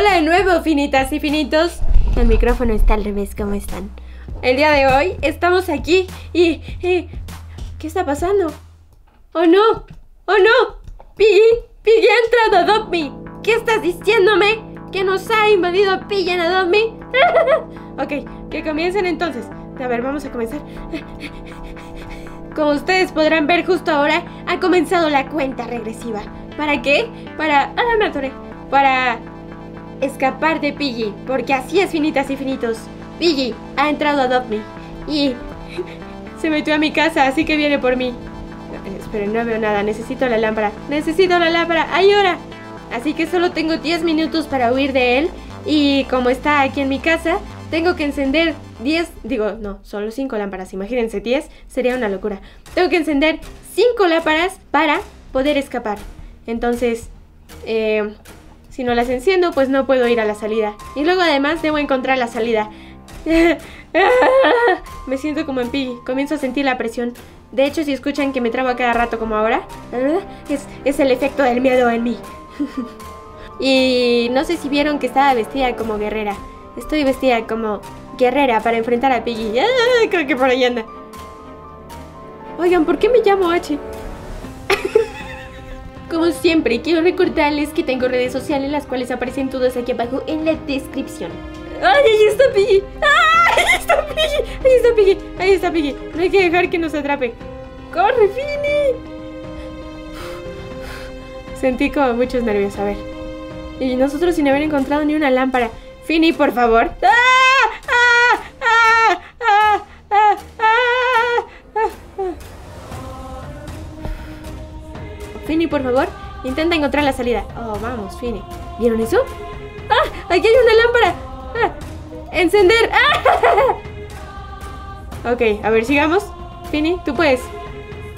Hola de nuevo, finitas y finitos. El micrófono está al revés, ¿cómo están? El día de hoy estamos aquí y... y- ¿Qué está pasando? ¡Oh no! ¡Oh no! ¡Piggy! ¡Piggy ha entrado a Adopt Me! ¿Qué estás diciéndome? ¿Que nos ha invadido Piggy en Adopt Me? ok, que comiencen entonces. A ver, vamos a comenzar. Como ustedes podrán ver justo ahora, ha comenzado la cuenta regresiva. ¿Para qué? Para... Ah, me atoré. Para escapar de Piggy, porque así es finitas y finitos. Piggy ha entrado a Me y se metió a mi casa, así que viene por mí. Eh, Esperen, no veo nada, necesito la lámpara. Necesito la lámpara, ¡ayora! Así que solo tengo 10 minutos para huir de él y como está aquí en mi casa, tengo que encender 10, digo, no, solo 5 lámparas, imagínense 10, sería una locura. Tengo que encender 5 lámparas para poder escapar. Entonces, eh, si no las enciendo, pues no puedo ir a la salida. Y luego además debo encontrar la salida. Me siento como en Piggy, comienzo a sentir la presión. De hecho, si escuchan que me trabo a cada rato como ahora, es, es el efecto del miedo en mí. y no sé si vieron que estaba vestida como guerrera. Estoy vestida como guerrera para enfrentar a Piggy. ¡Ah! Creo que por ahí anda. Oigan, ¿por qué me llamo H? Como siempre, quiero recordarles que tengo redes sociales, las cuales aparecen todas aquí abajo en la descripción. ¡Ay, ahí está Piggy! ¡Ay, ahí está Piggy! Ahí está Piggy, ahí está Piggy. No hay que dejar que nos atrape. ¡Corre, Fini! Sentí como muchos nervios, a ver. Y nosotros sin haber encontrado ni una lámpara. Fini, por favor. ¡Ah! ¡Ah! Fini, por favor, intenta encontrar la salida. Oh, vamos, Fini. ¿Vieron eso? ¡Ah! ¡Aquí hay una lámpara! ¡Ah! ¡Encender! ¡Ah! Ok, a ver, sigamos. Fini, tú puedes.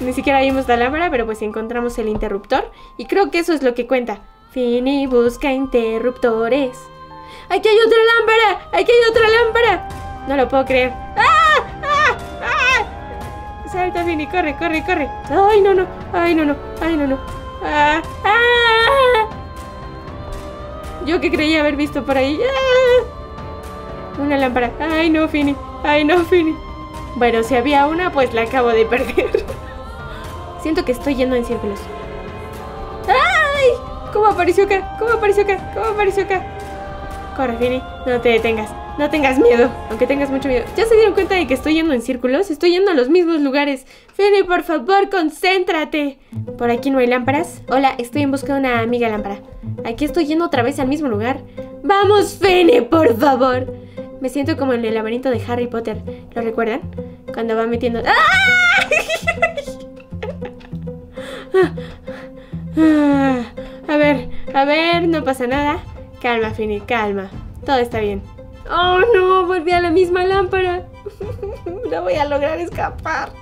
Ni siquiera vimos la lámpara, pero pues encontramos el interruptor. Y creo que eso es lo que cuenta. Fini busca interruptores. ¡Aquí hay otra lámpara! ¡Aquí hay otra lámpara! No lo puedo creer. ¡Ah! ¡Ah! ¡Ah! Salta, Fini, corre, corre, corre. ¡Ay, no, no! ¡Ay, no, no! ¡Ay, no, no! ¡Ah! ¡Ah! Yo que creía haber visto por ahí. ¡Ah! Una lámpara. ¡Ay, no, Fini! ¡Ay, no, Fini! Bueno, si había una, pues la acabo de perder. Siento que estoy yendo en círculos. ¡Ay! ¿Cómo apareció acá? ¿Cómo apareció acá? ¿Cómo apareció acá? Corre, Fini, no te detengas. No tengas miedo, aunque tengas mucho miedo. ¿Ya se dieron cuenta de que estoy yendo en círculos? Estoy yendo a los mismos lugares. Fini, por favor, concéntrate. ¿Por aquí no hay lámparas? Hola, estoy en busca de una amiga lámpara. Aquí estoy yendo otra vez al mismo lugar. ¡Vamos, Fini, por favor! Me siento como en el laberinto de Harry Potter. ¿Lo recuerdan? Cuando va metiendo... ¡Ah! A ver, a ver, no pasa nada. Calma, Fini, calma. Todo está bien. ¡Oh, no! Volví a la misma lámpara. No voy a lograr escapar.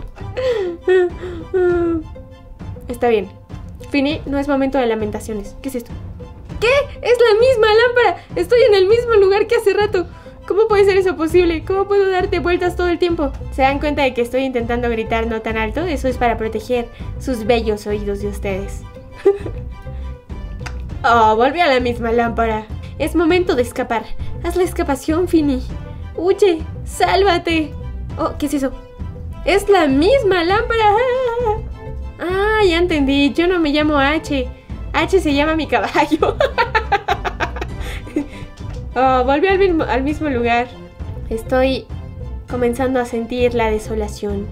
Está bien. Fini, no es momento de lamentaciones. ¿Qué es esto? ¿Qué? ¡Es la misma lámpara! Estoy en el mismo lugar que hace rato. ¿Cómo puede ser eso posible? ¿Cómo puedo darte vueltas todo el tiempo? ¿Se dan cuenta de que estoy intentando gritar no tan alto? Eso es para proteger sus bellos oídos de ustedes. oh, volví a la misma lámpara. Es momento de escapar. Haz la escapación, Fini. Huye, sálvate. Oh, ¿qué es eso? Es la misma lámpara. Ah, ya entendí. Yo no me llamo H. H se llama mi caballo. oh, volví al mismo, lugar. Estoy comenzando a sentir la desolación.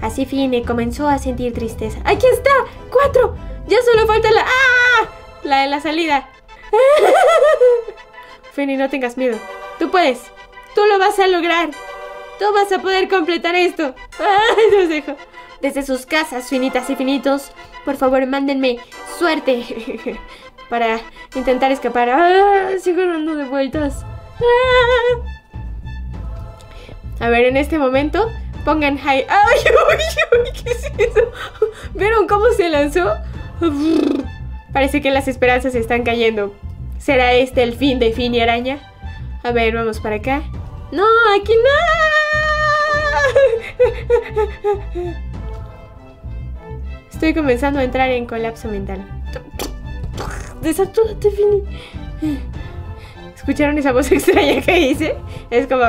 Así Fine comenzó a sentir tristeza. ¡Aquí está! ¡Cuatro! Ya solo falta la... ¡Ah! La de la salida. Fini, no tengas miedo. Tú puedes. Tú lo vas a lograr. Tú vas a poder completar esto. ¡Ay, los dejo! Desde sus casas, finitas y finitos, por favor, mándenme suerte para intentar escapar. ¡Ah! Sigo dando de vueltas. ¡Ah! A ver, en este momento, pongan high. ¡Ay, uy, uy! ¿Qué es eso? ¿Vieron cómo se lanzó? Parece que las esperanzas están cayendo. ¿Será este el fin de Fin y Araña? A ver, vamos para acá. ¡No, aquí no! Estoy comenzando a entrar en colapso mental. Desatúrate, Fini. ¿Escucharon esa voz extraña que hice? Es como...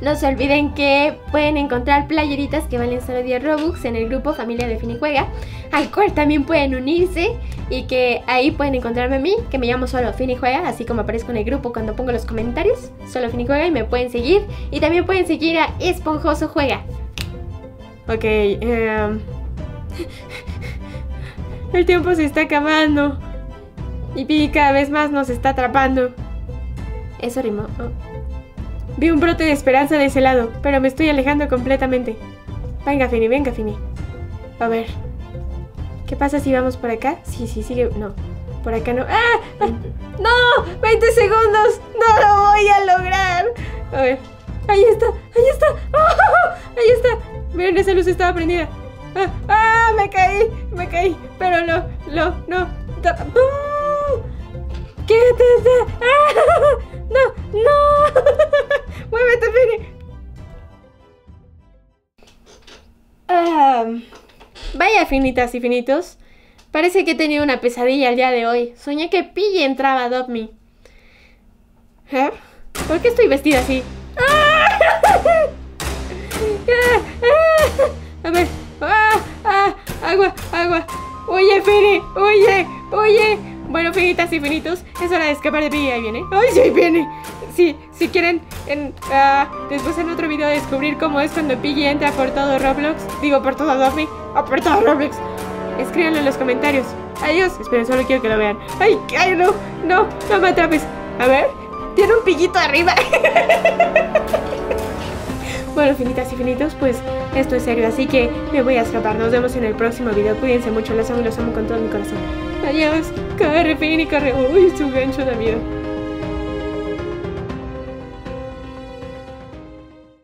No se olviden que pueden encontrar playeritas que valen solo 10 Robux en el grupo Familia de Finijuega, al cual también pueden unirse y que ahí pueden encontrarme a mí, que me llamo solo Finijuega, así como aparezco en el grupo cuando pongo los comentarios, solo Finijuega y me pueden seguir y también pueden seguir a Esponjoso Juega. Ok, em, el tiempo se está acabando y Pi cada vez más nos está atrapando. Eso rimó. Oh. Vi un brote de esperanza de ese lado, pero me estoy alejando completamente. Venga, Fini, venga, Fini. A ver. ¿Qué pasa si vamos por acá? Sí, sí, sigue. No. Por acá no. ¡Ah! ¡No! ¡20 segundos! ¡No lo voy a lograr! A ver. ¡Ahí está! ¡Ahí está! ¡Oh! ¡Ahí está! Miren, esa luz estaba prendida. ¡Ah! ¡Ah! ¡Me caí! ¡Me caí! Pero no, no, no. ¡Ah! ¡Quédate! ¡Ah! Finitas y finitos. Parece que he tenido una pesadilla el día de hoy. Soñé que Pille entraba a Adopt Me. ¿Eh? ¿Por qué estoy vestida así? A ver. ¡Ah! ¡Ah! ¡Agua! ¡Agua! ¡Oye, Fini! ¡Oye! ¡Oye! Bueno, finitas y finitos, es hora de escapar de Pille. Ahí viene. ¡Ay, sí, viene! Sí, si quieren en, ah, después en otro video descubrir cómo es cuando Piggy entra por todo Roblox, digo por todo Me, o por todo Roblox, escríbanlo en los comentarios. Adiós. Esperen, solo quiero que lo vean. ¡Ay, ay, no! ¡No! ¡No me atrapes! A ver, tiene un pillito arriba. Bueno, finitas y finitos, pues esto es serio, así que me voy a escapar. Nos vemos en el próximo video. Cuídense mucho, los amo y los amo con todo mi corazón. Adiós. Corre, Fini, corre. Uy, su gancho da miedo.